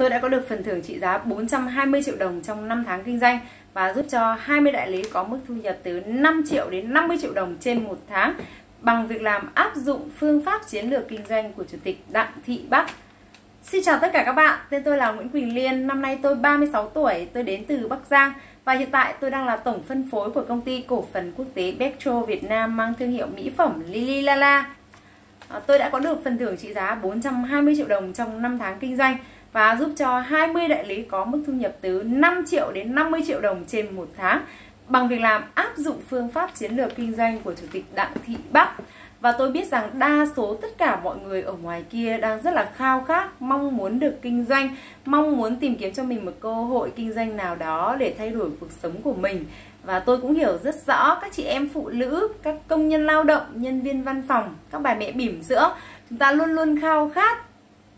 tôi đã có được phần thưởng trị giá 420 triệu đồng trong 5 tháng kinh doanh và giúp cho 20 đại lý có mức thu nhập từ 5 triệu đến 50 triệu đồng trên một tháng bằng việc làm áp dụng phương pháp chiến lược kinh doanh của Chủ tịch Đặng Thị Bắc. Xin chào tất cả các bạn, tên tôi là Nguyễn Quỳnh Liên, năm nay tôi 36 tuổi, tôi đến từ Bắc Giang và hiện tại tôi đang là tổng phân phối của công ty cổ phần quốc tế Bectro Việt Nam mang thương hiệu mỹ phẩm Lily Lala. À, tôi đã có được phần thưởng trị giá 420 triệu đồng trong 5 tháng kinh doanh và giúp cho 20 đại lý có mức thu nhập từ 5 triệu đến 50 triệu đồng trên một tháng bằng việc làm áp dụng phương pháp chiến lược kinh doanh của Chủ tịch Đặng Thị Bắc. Và tôi biết rằng đa số tất cả mọi người ở ngoài kia đang rất là khao khát, mong muốn được kinh doanh, mong muốn tìm kiếm cho mình một cơ hội kinh doanh nào đó để thay đổi cuộc sống của mình. Và tôi cũng hiểu rất rõ các chị em phụ nữ, các công nhân lao động, nhân viên văn phòng, các bà mẹ bỉm sữa, chúng ta luôn luôn khao khát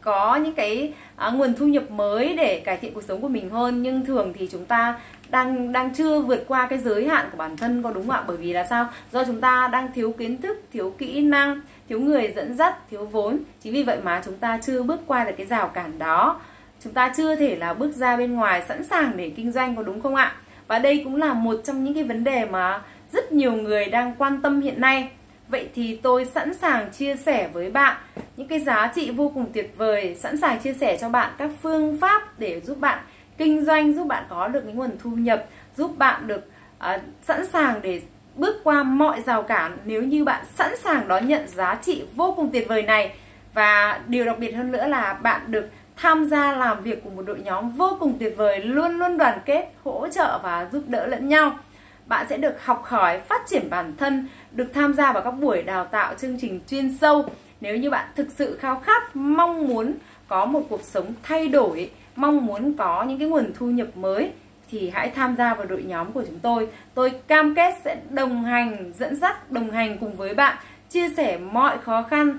có những cái à, nguồn thu nhập mới để cải thiện cuộc sống của mình hơn. Nhưng thường thì chúng ta đang đang chưa vượt qua cái giới hạn của bản thân có đúng không ạ? Bởi vì là sao? Do chúng ta đang thiếu kiến thức thiếu kỹ năng thiếu người dẫn dắt thiếu vốn. Chính vì vậy mà chúng ta chưa bước qua được cái rào cản đó. Chúng ta chưa thể là bước ra bên ngoài sẵn sàng để kinh doanh có đúng không ạ? Và đây cũng là một trong những cái vấn đề mà rất nhiều người đang quan tâm hiện nay. Vậy thì tôi sẵn sàng chia sẻ với bạn những cái giá trị vô cùng tuyệt vời, sẵn sàng chia sẻ cho bạn các phương pháp để giúp bạn kinh doanh, giúp bạn có được những nguồn thu nhập, giúp bạn được uh, sẵn sàng để bước qua mọi rào cản nếu như bạn sẵn sàng đón nhận giá trị vô cùng tuyệt vời này. Và điều đặc biệt hơn nữa là bạn được tham gia làm việc cùng một đội nhóm vô cùng tuyệt vời, luôn luôn đoàn kết, hỗ trợ và giúp đỡ lẫn nhau bạn sẽ được học hỏi, phát triển bản thân, được tham gia vào các buổi đào tạo chương trình chuyên sâu. Nếu như bạn thực sự khao khát, mong muốn có một cuộc sống thay đổi, mong muốn có những cái nguồn thu nhập mới thì hãy tham gia vào đội nhóm của chúng tôi. Tôi cam kết sẽ đồng hành, dẫn dắt, đồng hành cùng với bạn, chia sẻ mọi khó khăn,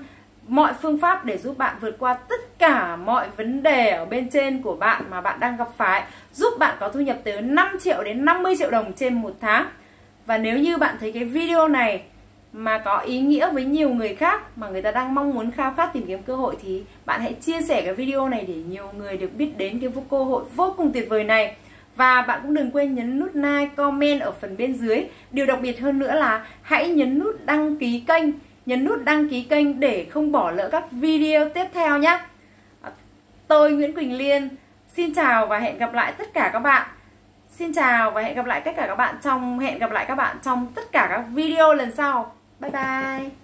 mọi phương pháp để giúp bạn vượt qua tất cả mọi vấn đề ở bên trên của bạn mà bạn đang gặp phải giúp bạn có thu nhập tới 5 triệu đến 50 triệu đồng trên một tháng và nếu như bạn thấy cái video này mà có ý nghĩa với nhiều người khác mà người ta đang mong muốn khao khát tìm kiếm cơ hội thì bạn hãy chia sẻ cái video này để nhiều người được biết đến cái cơ hội vô cùng tuyệt vời này và bạn cũng đừng quên nhấn nút like, comment ở phần bên dưới Điều đặc biệt hơn nữa là hãy nhấn nút đăng ký kênh nhấn nút đăng ký kênh để không bỏ lỡ các video tiếp theo nhé. Tôi Nguyễn Quỳnh Liên xin chào và hẹn gặp lại tất cả các bạn. Xin chào và hẹn gặp lại tất cả các bạn trong hẹn gặp lại các bạn trong tất cả các video lần sau. 拜拜。